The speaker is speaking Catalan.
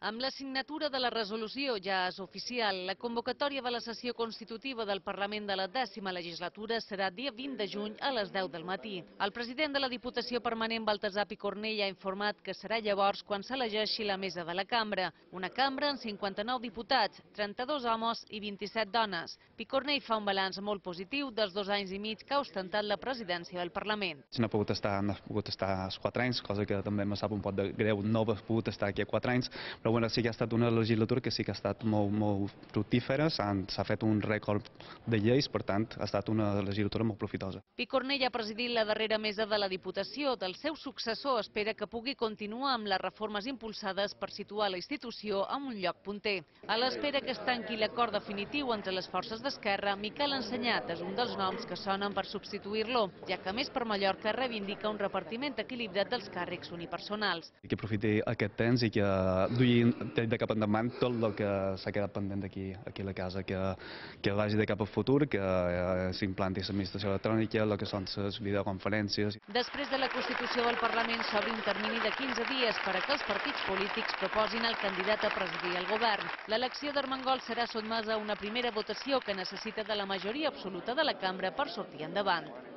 Amb la signatura de la resolució ja és oficial. La convocatòria de la sessió constitutiva del Parlament de la dècima legislatura serà dia 20 de juny a les 10 del matí. El president de la Diputació Permanent, Baltasar Picornell, ha informat que serà llavors quan s'elegeixi la mesa de la cambra. Una cambra amb 59 diputats, 32 homes i 27 dones. Picornell fa un balanç molt positiu dels dos anys i mig que ha ostentat la presidència del Parlament. No he pogut estar, no he pogut estar als 4 anys, cosa que també me sap un pot de greu no haver pogut estar aquí a 4 anys, però bueno, sí que ha estat una legislatura que sí que ha estat molt, molt fructífera, s'ha fet un rècord de lleis, per tant, ha estat una legislatura molt profitosa. Picornell ha presidit la darrera mesa de la Diputació. Del seu successor espera que pugui continuar amb les reformes impulsades per situar la institució en un lloc punter. A l'espera que es tanqui l'acord definitiu entre les forces d'Esquerra, Miquel Ensenyat és un dels noms que sonen per substituir-lo, ja que més per Mallorca reivindica un repartiment equilibrat dels càrrecs unipersonals. Que aprofiti aquest temps i que duï de cap endavant tot el que s'ha quedat pendent aquí, aquí a la casa, que, que vagi de cap al futur, que eh, s'implanti l'administració electrònica, el que són les videoconferències. Després de la Constitució del Parlament s'obre un termini de 15 dies per a que els partits polítics proposin el candidat a presidir el govern. L'elecció d'Armengol serà sotmesa a una primera votació que necessita de la majoria absoluta de la cambra per sortir endavant.